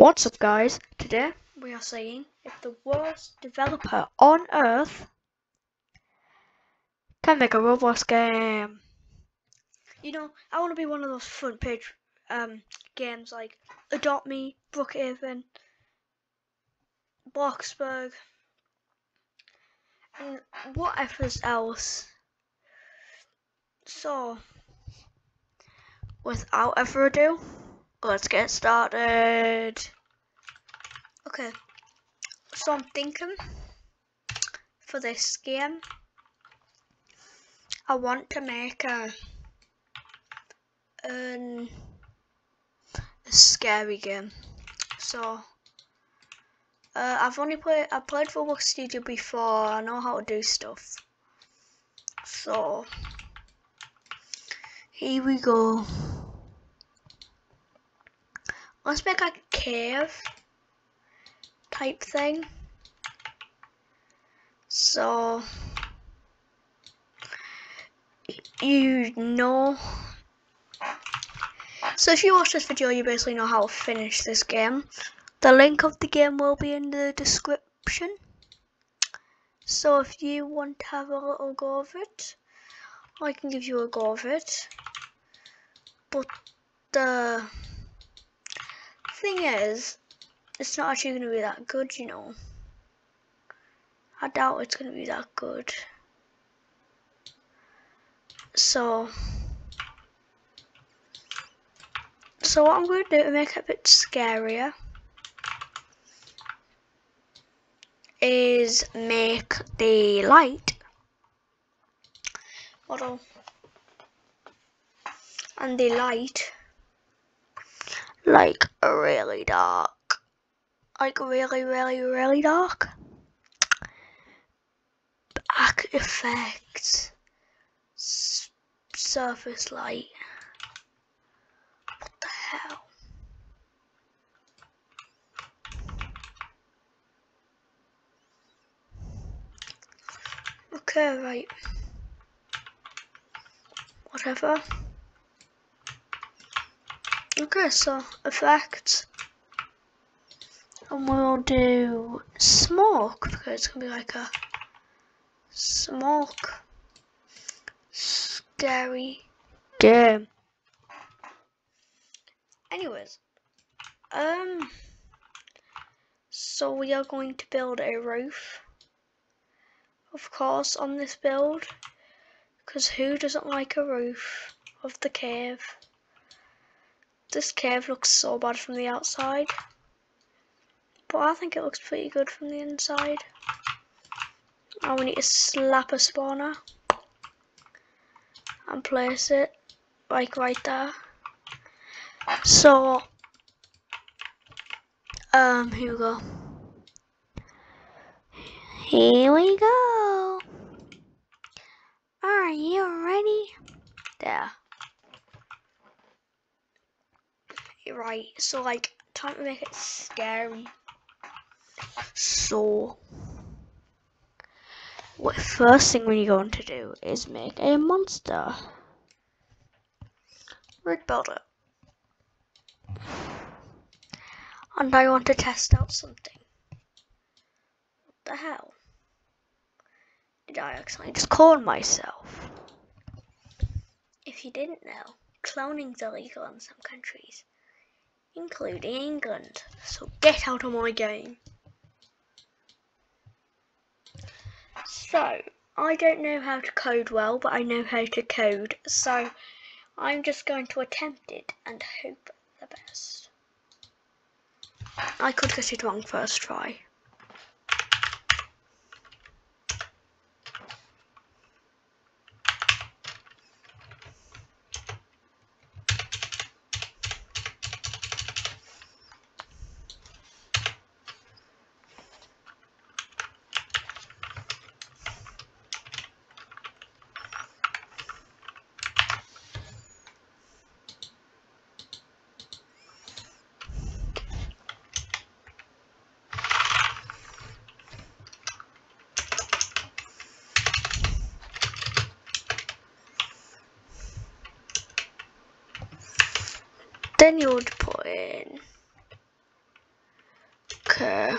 What's up guys? Today we are saying if the worst developer on earth can make a Roblox game. You know, I want to be one of those front page um, games like Adopt Me, Brookhaven, Bloxburg, and whatever else. So, without further ado, let's get started. Okay, so I'm thinking for this game, I want to make a, an, a scary game. So, uh, I've only played, I played Roblox Studio before, I know how to do stuff. So, here we go. Let's make like a cave type thing. So you know so if you watch this video you basically know how to finish this game. The link of the game will be in the description. So if you want to have a little go of it, I can give you a go of it. But the thing is, it's not actually going to be that good, you know. I doubt it's going to be that good. So, so what I'm going to do to make it a bit scarier is make the light model and the light like a really dark. Like really really really dark. Back effects S surface light. What the hell? Okay right. Whatever Okay, so effects. And we'll do smoke because it's gonna be like a smoke scary game. Anyways, um, so we are going to build a roof, of course, on this build, because who doesn't like a roof of the cave? This cave looks so bad from the outside. But I think it looks pretty good from the inside. Now we need to slap a spawner. And place it like right there. So um here we go. Here we go. Are you ready? There. Right, so like, time to make it scary. So, what first thing we're going to do is make a monster. Rig builder. And I want to test out something. What the hell? Did I accidentally just clone myself? If you didn't know, cloning's illegal in some countries including England. So get out of my game. So, I don't know how to code well, but I know how to code. So, I'm just going to attempt it and hope the best. I could get it wrong first try. Then you would put in Okay.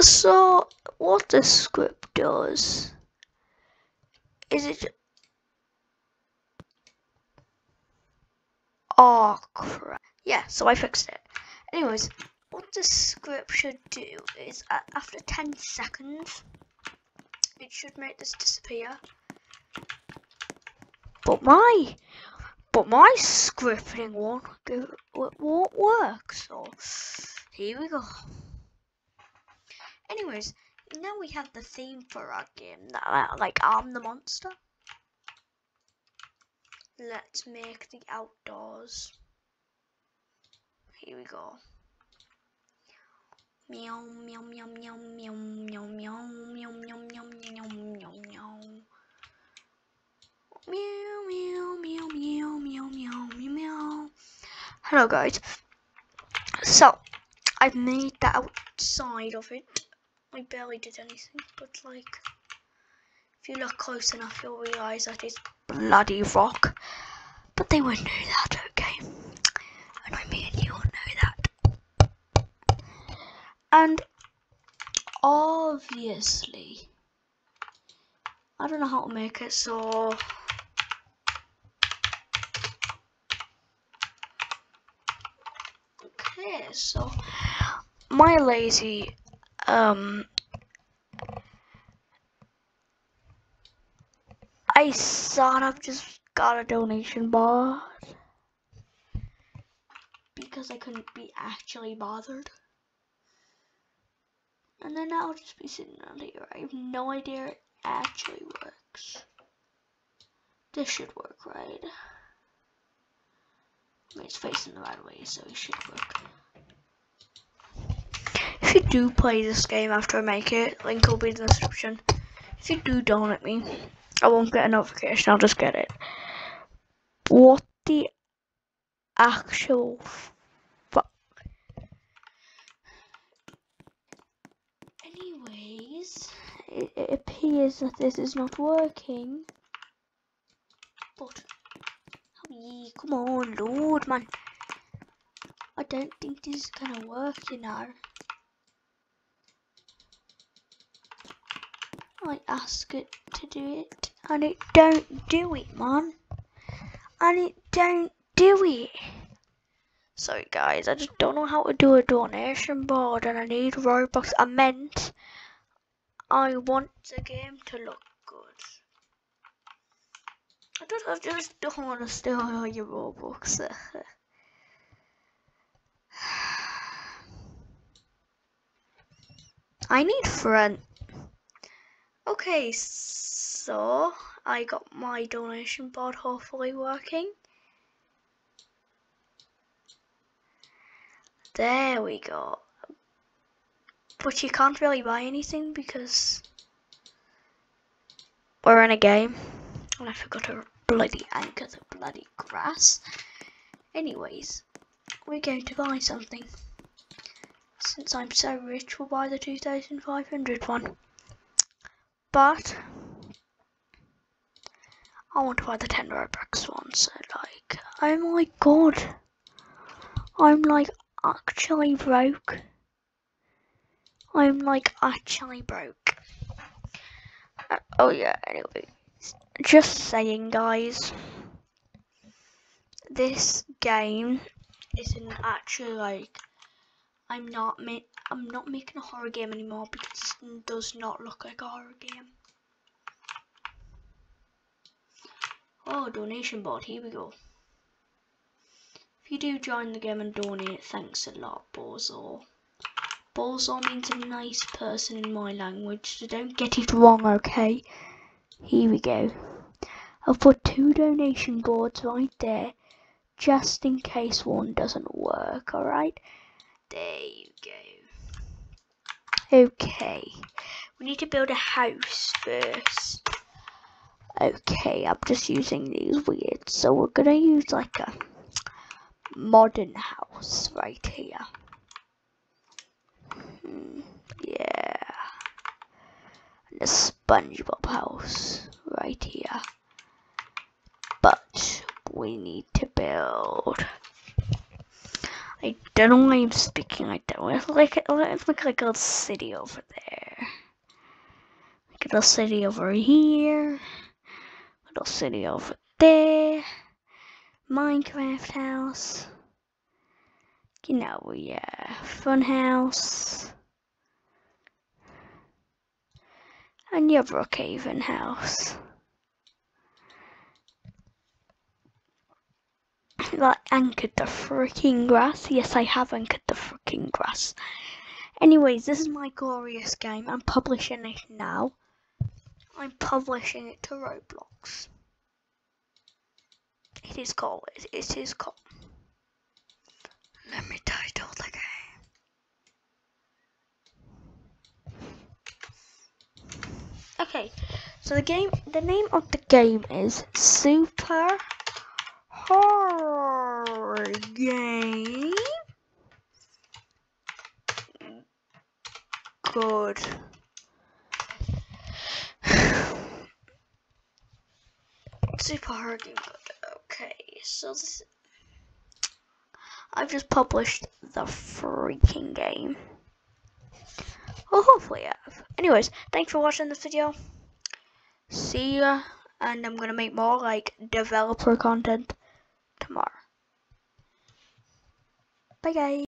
So, what the script does is it. Oh crap. Yeah, so I fixed it. Anyways, what the script should do is uh, after 10 seconds, it should make this disappear. But my, but my scripting won't, go, won't work, so here we go. Anyways, now we have the theme for our game, that, uh, like I'm the monster. Let's make the outdoors. Here we go. Meow meow meow meow meow meow meow meow meow meow meow meow meow. Meow meow meow meow meow meow meow meow. Hello guys. So I've made the outside of it. I barely did anything, but like if you look close enough you'll realise that it's bloody rock. But they won't know that, okay? And I mean you will know that. And obviously I don't know how to make it so Okay, so my lazy um I sort of just got a donation board because I couldn't be actually bothered. And then I'll just be sitting around here. I have no idea it actually works. This should work, right? I mean, it's facing the right way, so it should work. If you do play this game after I make it, link will be in the description. If you do don't donate me, I won't get a notification, I'll just get it. What the actual fuck? Anyways, it, it appears that this is not working. But, oh come on, Lord, man. I don't think this is gonna work, you know. I ask it to do it and it don't do it man and it don't do it. Sorry guys I just don't know how to do a donation board and I need Robux I meant I want the game to look good. I just, I just don't want to steal all your Robux. I need friends Okay, so I got my donation board hopefully working. There we go. But you can't really buy anything because we're in a game. And I forgot to bloody anchor the bloody grass. Anyways, we're going to buy something. Since I'm so rich, we'll buy the 2500 one. But I want to buy the 10 Robux one, so like, oh my god. I'm like actually broke. I'm like actually broke. Uh, oh yeah, anyway. Just saying guys. This game isn't actually like I'm not I'm not making a horror game anymore because it does not look like a horror game. Oh, donation board, here we go. If you do join the game and donate, thanks a lot, Bozo. Bozo means a nice person in my language, so don't get it wrong, okay? Here we go. I've put two donation boards right there, just in case one doesn't work, alright? There you go. Okay. We need to build a house first. Okay, I'm just using these weird. So we're gonna use like a modern house right here. Hmm, yeah. And a SpongeBob house right here. But we need to build. I don't know why I'm speaking like that. Let's like let's make like a little city over there. Like a little city over here. Little city over there. Minecraft house. You know, yeah, fun house. And your Brookhaven house. That anchored the freaking grass. Yes, I have anchored the freaking grass. Anyways, this is my glorious game. I'm publishing it now. I'm publishing it to Roblox. It is called. It is called. Let me title the game. Okay, so the game, the name of the game is Super Horror Game. Good. Super Horror Game. Good. Okay, so this. I've just published the freaking game. Well, hopefully I have. Anyways, thanks for watching this video. See ya. And I'm gonna make more like developer content Bye guys.